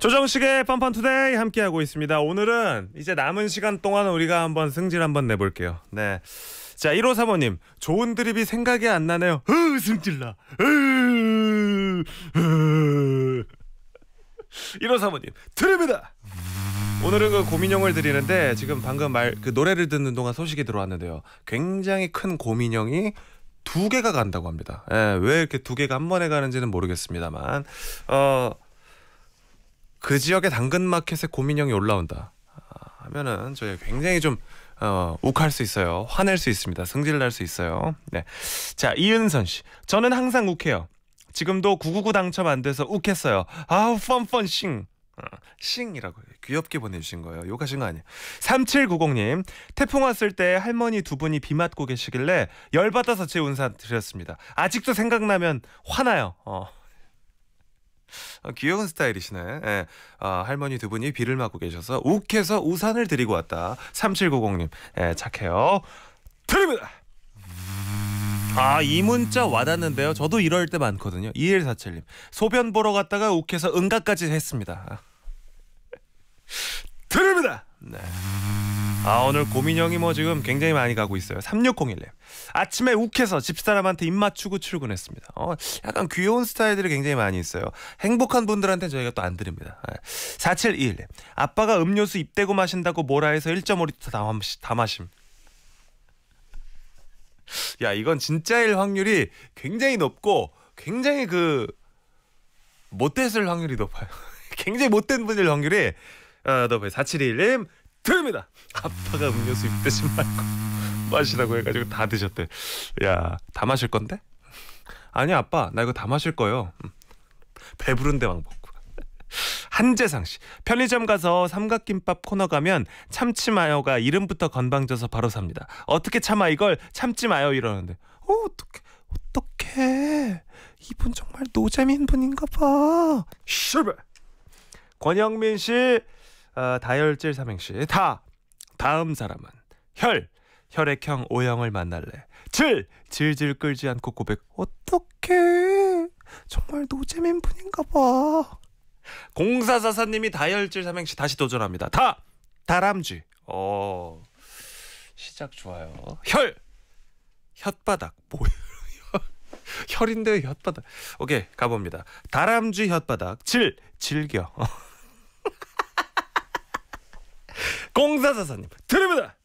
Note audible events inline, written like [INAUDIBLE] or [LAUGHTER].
조정식의 뻔뻔투데이 함께하고 있습니다. 오늘은 이제 남은 시간 동안 우리가 한번 승질 한번 내볼게요. 네. 자, 1호 사모님, 좋은 드립이 생각이 안 나네요. 으, 승질나. 으, 으. 1호 사모님, 드립이다! 오늘은 그 고민형을 드리는데 지금 방금 말 그 노래를 듣는 동안 소식이 들어왔는데요. 굉장히 큰 고민형이 두 개가 간다고 합니다. 예, 왜 이렇게 두 개가 한 번에 가는지는 모르겠습니다만 어. 그 지역의 당근마켓에 고민형이 올라온다 아, 하면은 저희 굉장히 좀 어, 욱할 수 있어요. 화낼 수 있습니다. 승질 날 수 있어요. 네. 자, 이은선 씨. 저는 항상 욱해요. 지금도 999 당첨 안 돼서 욱했어요. 아우, 펀펀 싱. 어, 싱이라고 귀엽게 보내주신 거예요. 욕하신 거 아니에요. 3790님 태풍 왔을 때 할머니 두 분이 비 맞고 계시길래 열받아서 제 운사 드렸습니다. 아직도 생각나면 화나요. 어. 어, 귀여운 스타일이시네. 예. 어, 할머니 두 분이 비를 맞고 계셔서 욱해서 우산을 드리고 왔다. 3790님. 예, 착해요. 드립니다. 아, 이 문자 와닿는데요. 저도 이럴 때 많거든요. 2147님. 소변 보러 갔다가 욱해서 응가까지 했습니다. 드립니다. 네. 아 오늘 고민형이 뭐 지금 굉장히 많이 가고 있어요. 3601님. 아침에 욱해서 집사람한테 입 맞추고 출근했습니다. 어, 약간 귀여운 스타일들이 굉장히 많이 있어요. 행복한 분들한테 저희가 또 안 드립니다. 4721님. 아빠가 음료수 입대고 마신다고 뭐라 해서 1.5리터 다, 다 마심. 야 이건 진짜일 확률이 굉장히 높고 굉장히 그 못됐을 확률이 높아요. [LAUGHS] 굉장히 못된 분일 확률이 어, 높아요. 4721님 드립니다. 아빠가 음료수 입대지 말고 [LAUGHS] 마시라고 해가지고 다 드셨대. 야, 다 마실 건데? 아니 아빠, 나 이거 다 마실 거요. 음. 배부른 데만 먹고. [LAUGHS] 한재상 씨, 편의점 가서 삼각김밥 코너 가면 참치 마요가 이름부터 건방져서 바로 삽니다. 어떻게 참아 이걸 참지 마요 이러는데, 어 어떻게 어떻게 이분 정말 노잼인 분인가 봐. 슈베. 권영민 씨, 어, 다혈질 삼행시. 다. 다음 사람은 혈. 혈액형 O형을 만날래. 질. 질질 끌지 않고 고백. 어떻게 정말 노잼인 분인가 봐. 공사사사님이 다혈질 삼행시 다시 도전합니다. 다. 다람쥐. 어. 시작 좋아요. 혈. 혓바닥. 뭐예요 [LAUGHS] 혈인데 혓바닥. 오케이 가봅니다. 다람쥐 혓바닥. 질. 즐겨 [LAUGHS] 공사사사님 드립니다.